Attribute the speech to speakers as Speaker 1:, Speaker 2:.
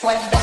Speaker 1: Suelta.